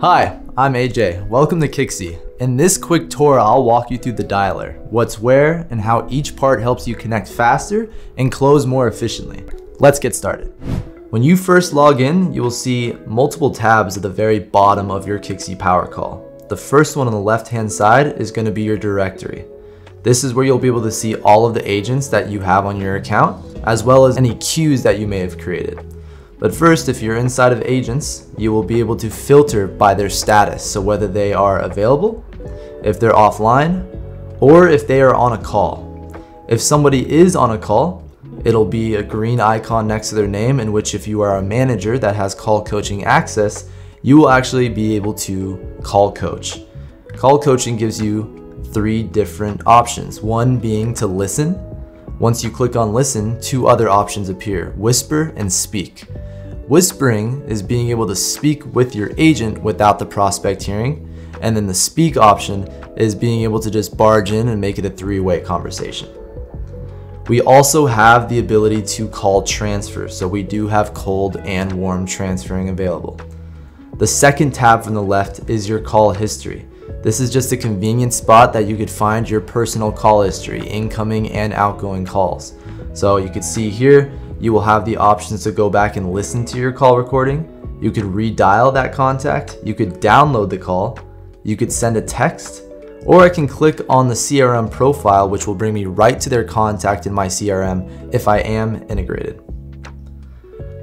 Hi, I'm AJ. Welcome to Kixie. In this quick tour, I'll walk you through the dialer, what's where, and how each part helps you connect faster and close more efficiently. Let's get started. When you first log in, you will see multiple tabs at the very bottom of your Kixie Power Call. The first one on the left-hand side is going to be your directory. This is where you'll be able to see all of the agents that you have on your account, as well as any queues that you may have created. But first, if you're inside of agents, you will be able to filter by their status. So whether they are available, if they're offline, or if they are on a call. If somebody is on a call, it'll be a green icon next to their name in which if you are a manager that has call coaching access, you will actually be able to call coach. Call coaching gives you three different options. One being to listen. Once you click on listen, two other options appear, whisper and speak. Whispering is being able to speak with your agent without the prospect hearing. And then the speak option is being able to just barge in and make it a three-way conversation. We also have the ability to call transfer, so we do have cold and warm transferring available. The second tab from the left is your call history. This is just a convenient spot that you could find your personal call history, incoming and outgoing calls. So you can see here, you will have the options to go back and listen to your call recording. You could redial that contact. You could download the call. You could send a text or I can click on the CRM profile, which will bring me right to their contact in my CRM if I am integrated.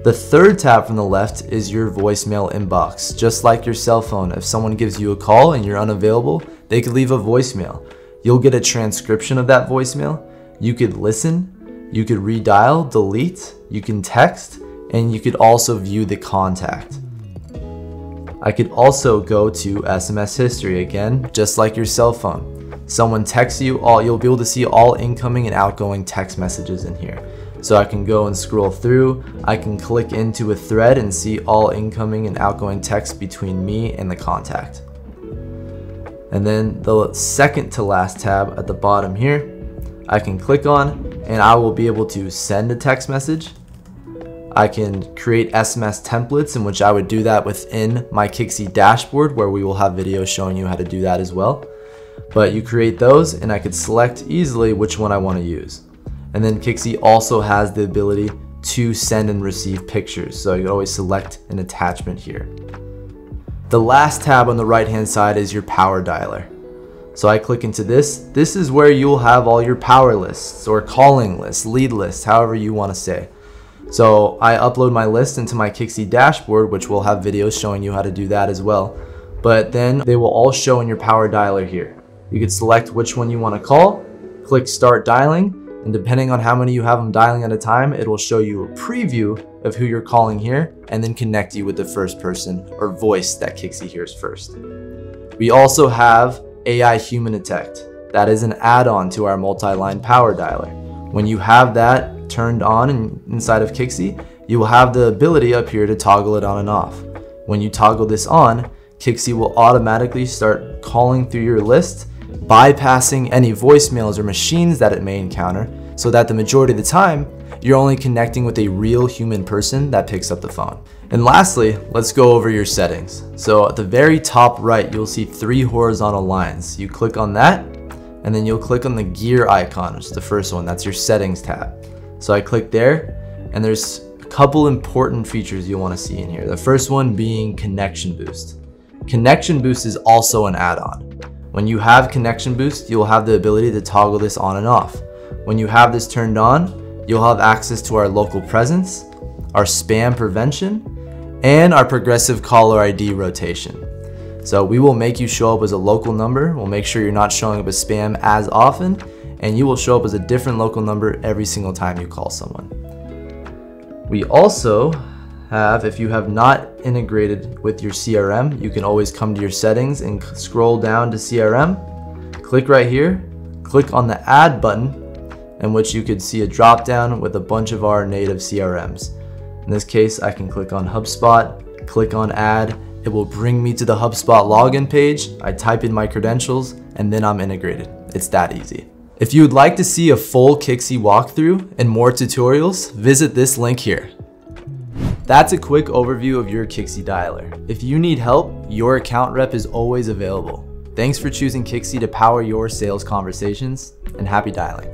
The third tab from the left is your voicemail inbox. Just like your cell phone, if someone gives you a call and you're unavailable, they could leave a voicemail. You'll get a transcription of that voicemail. You could listen you could redial, delete, you can text, and you could also view the contact. I could also go to SMS history again, just like your cell phone. Someone texts you, all you'll be able to see all incoming and outgoing text messages in here. So I can go and scroll through, I can click into a thread and see all incoming and outgoing text between me and the contact. And then the second to last tab at the bottom here, I can click on and I will be able to send a text message. I can create SMS templates in which I would do that within my Kixie dashboard where we will have videos showing you how to do that as well. But you create those and I could select easily which one I want to use. And then Kixie also has the ability to send and receive pictures. So you always select an attachment here. The last tab on the right hand side is your power dialer. So I click into this. This is where you'll have all your power lists or calling lists, lead lists, however you want to say. So I upload my list into my Kixie dashboard, which will have videos showing you how to do that as well. But then they will all show in your power dialer here. You can select which one you want to call, click start dialing, and depending on how many you have them dialing at a time, it will show you a preview of who you're calling here and then connect you with the first person or voice that Kixie hears first. We also have AI Human Detect. That is an add-on to our multi-line power dialer. When you have that turned on in, inside of Kixie, you will have the ability up here to toggle it on and off. When you toggle this on, Kixie will automatically start calling through your list, bypassing any voicemails or machines that it may encounter, so that the majority of the time, you're only connecting with a real human person that picks up the phone. And lastly, let's go over your settings. So at the very top right, you'll see three horizontal lines. You click on that, and then you'll click on the gear icon, which is the first one. That's your settings tab. So I click there, and there's a couple important features you'll want to see in here. The first one being connection boost. Connection boost is also an add-on. When you have connection boost, you'll have the ability to toggle this on and off. When you have this turned on, you'll have access to our local presence, our spam prevention, and our progressive caller ID rotation. So we will make you show up as a local number. We'll make sure you're not showing up as spam as often, and you will show up as a different local number every single time you call someone. We also have, if you have not integrated with your CRM, you can always come to your settings and scroll down to CRM, click right here, click on the add button, in which you could see a drop down with a bunch of our native CRMs. In this case, I can click on HubSpot, click on add, it will bring me to the HubSpot login page, I type in my credentials, and then I'm integrated. It's that easy. If you would like to see a full Kixie walkthrough and more tutorials, visit this link here. That's a quick overview of your Kixie dialer. If you need help, your account rep is always available. Thanks for choosing Kixie to power your sales conversations, and happy dialing.